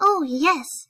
Oh, yes.